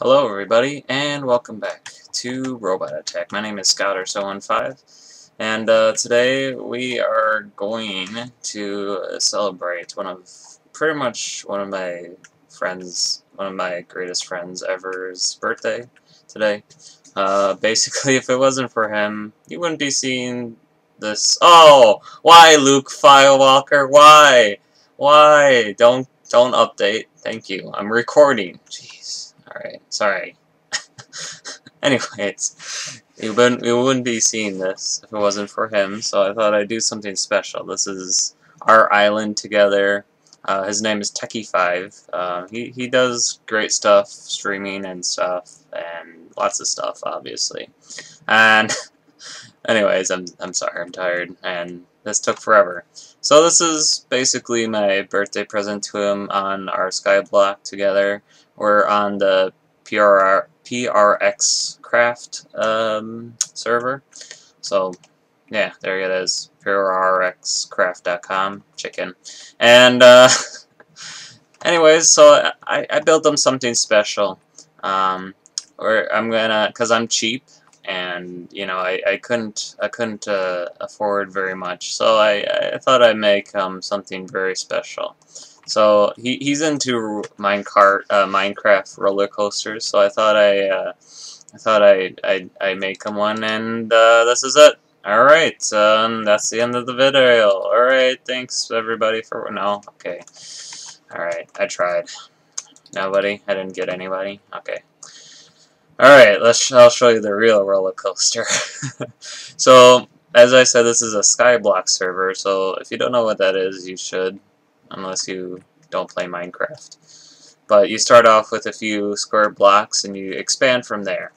Hello everybody, and welcome back to Robot Attack. My name is scott Scouter715, and uh, today we are going to celebrate one of, pretty much one of my friends, one of my greatest friends ever's birthday today. Uh, basically, if it wasn't for him, you wouldn't be seeing this. Oh! Why, Luke Firewalker? Why? Why? Don't, don't update. Thank you. I'm recording. Jeez. Alright, sorry. Anyways, we wouldn't, we wouldn't be seeing this if it wasn't for him, so I thought I'd do something special. This is our island together. Uh, his name is Techie5. Uh, he, he does great stuff, streaming and stuff, and lots of stuff, obviously. And, anyways, I'm, I'm sorry, I'm tired, and this took forever. So this is basically my birthday present to him on our Skyblock together. We're on the PRR, PRX Craft um, server. So, yeah, there it is. PRRXcraft.com. Chicken. And, uh, anyways, so I, I built them something special. Um, or I'm gonna, cause I'm cheap, and you know I, I couldn't I couldn't uh, afford very much, so I, I thought I'd make um, something very special. So he, he's into minecart, uh, Minecraft roller coasters. So I thought I uh, I thought I I I make him one, and uh, this is it. All right, um, that's the end of the video. All right, thanks everybody for no. Okay, all right, I tried. Nobody. I didn't get anybody. Okay. All right, let's. I'll show you the real roller coaster. so as I said, this is a Skyblock server. So if you don't know what that is, you should unless you don't play Minecraft. But you start off with a few square blocks and you expand from there.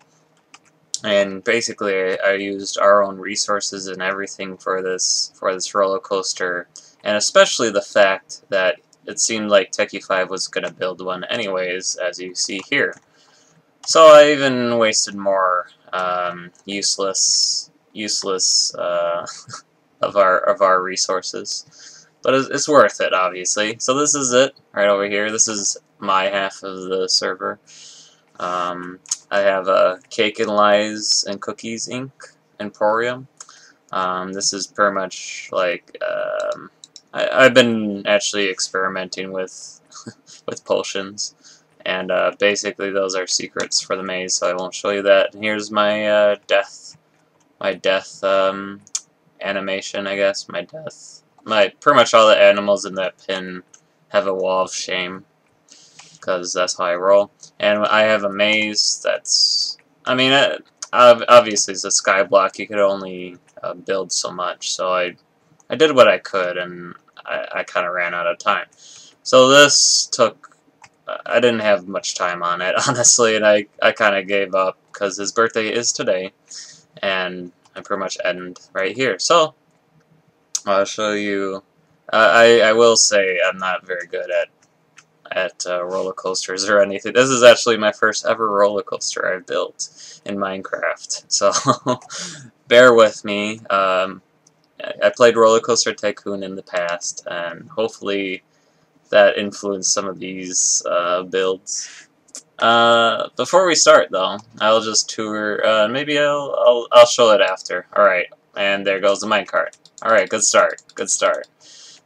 And basically, I used our own resources and everything for this for this roller coaster, and especially the fact that it seemed like Techie5 was going to build one anyways, as you see here. So I even wasted more um, useless useless uh, of our of our resources. But it's worth it, obviously. So this is it, right over here. This is my half of the server. Um, I have a Cake and Lies and Cookies Inc. Emporium. Um, this is pretty much like um, I, have been actually experimenting with with potions, and uh, basically those are secrets for the maze, so I won't show you that. And here's my uh, death, my death um, animation, I guess, my death my pretty much all the animals in that pin have a wall of shame because that's how I roll. And I have a maze that's, I mean, it, obviously it's a sky block. You could only uh, build so much, so I, I did what I could, and I, I kind of ran out of time. So this took, I didn't have much time on it, honestly, and I, I kind of gave up because his birthday is today, and I pretty much end right here. So I'll show you. Uh, I I will say I'm not very good at at uh, roller coasters or anything. This is actually my first ever roller coaster I've built in Minecraft, so bear with me. Um, I played Roller Coaster Tycoon in the past, and hopefully that influenced some of these uh, builds. Uh, before we start, though, I'll just tour. Uh, maybe I'll, I'll I'll show it after. All right, and there goes the minecart. Alright, good start. Good start.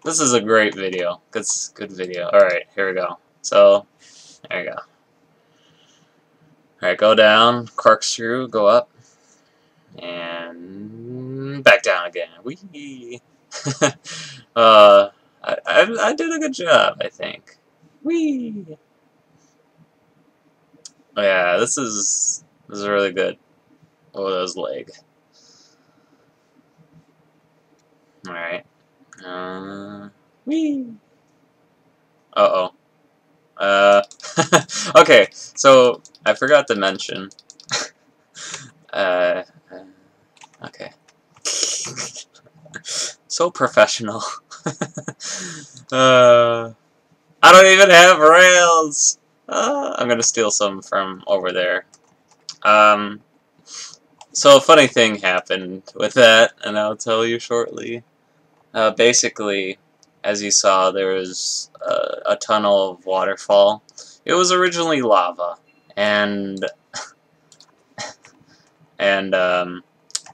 This is a great video. Good, good video. Alright, here we go. So, there you go. Alright, go down, corkscrew, go up, and back down again. Whee! uh, I, I, I did a good job, I think. Whee! Oh, yeah, this is, this is really good. Oh, those leg. Alright. Uh, whee! Uh-oh. Uh, okay, so I forgot to mention. uh, uh, okay. so professional. uh, I don't even have rails! Uh, I'm gonna steal some from over there. Um, so a funny thing happened with that, and I'll tell you shortly. Uh, basically, as you saw, there was a, a tunnel of waterfall. It was originally lava, and and um,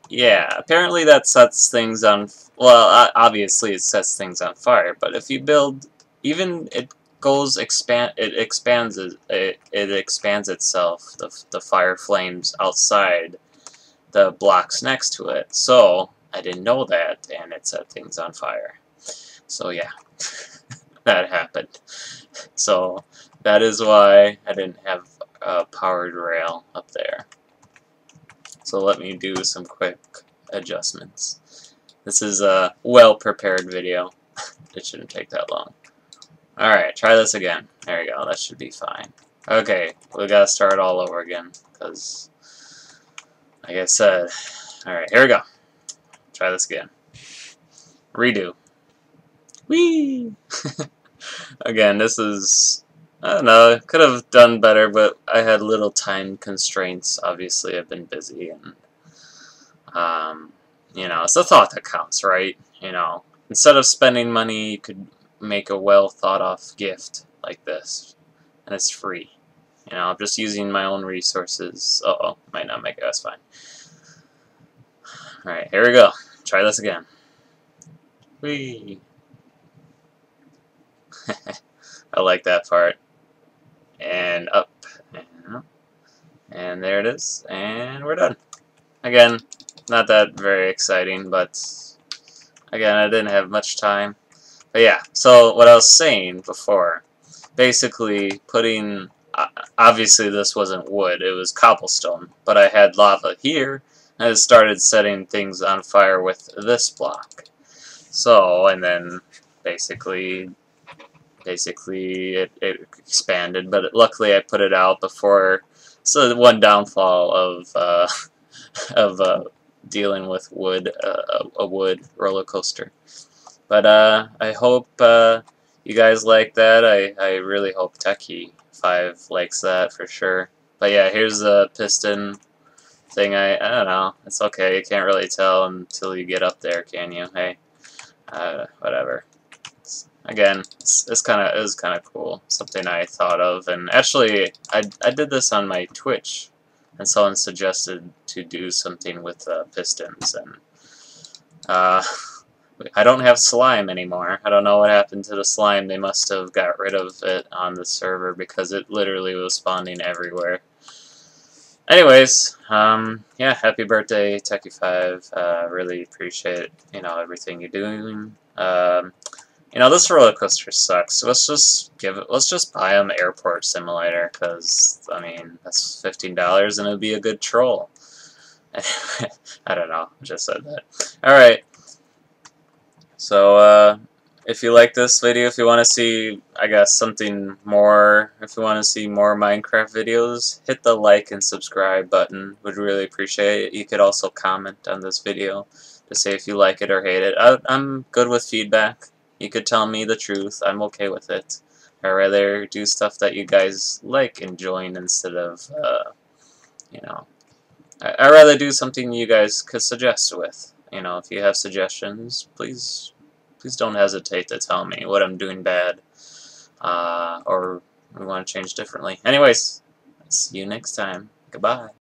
yeah, apparently that sets things on. Well, obviously it sets things on fire. But if you build, even it goes expand, it expands it, it, expands itself. The the fire flames outside the blocks next to it. So I didn't know that, and it set things on fire. So yeah, that happened. So that is why I didn't have a powered rail up there. So let me do some quick adjustments. This is a well-prepared video. it shouldn't take that long. Alright, try this again. There you go, that should be fine. Okay, we gotta start all over again, because, like I said, alright, here we go. Try this again. Redo. Whee! again, this is I don't know, could have done better, but I had little time constraints. Obviously, I've been busy, and, um, you know, it's a thought that counts, right? You know, instead of spending money, you could make a well-thought-off gift like this, and it's free. You know, I'm just using my own resources. Uh-oh, might not make it, that's fine. Alright, here we go. Try this again. Whee! I like that part and up and up. And there it is, and we're done. Again, not that very exciting, but again, I didn't have much time. But yeah, so what I was saying before, basically putting, obviously this wasn't wood, it was cobblestone, but I had lava here, I started setting things on fire with this block. So, and then basically basically it, it expanded, but luckily I put it out before. So one downfall of uh, of uh, dealing with wood, uh, a wood roller coaster. But uh, I hope uh, you guys like that. I I really hope Techie Five likes that for sure. But yeah, here's a piston thing. I I don't know. It's okay. You can't really tell until you get up there, can you? Hey, uh, whatever again, it's, it's kind of is kind of cool. Something I thought of, and actually, I I did this on my Twitch, and someone suggested to do something with uh, pistons, and uh, I don't have slime anymore. I don't know what happened to the slime. They must have got rid of it on the server because it literally was spawning everywhere. Anyways, um, yeah, happy birthday, Techie5. Uh, really appreciate, you know, everything you're doing. Um, you know, this roller coaster sucks. So let's just give it. Let's just buy them Airport Simulator, because I mean that's fifteen dollars, and it'd be a good troll. I don't know. I just said that. All right. So uh, if you like this video, if you want to see, I guess something more, if you want to see more Minecraft videos, hit the like and subscribe button. Would really appreciate it. You could also comment on this video to say if you like it or hate it. I, I'm good with feedback. You could tell me the truth. I'm okay with it. I'd rather do stuff that you guys like enjoying instead of, uh, you know, I I'd rather do something you guys could suggest with. You know, if you have suggestions, please, please don't hesitate to tell me what I'm doing bad, uh, or we want to change differently. Anyways, see you next time. Goodbye.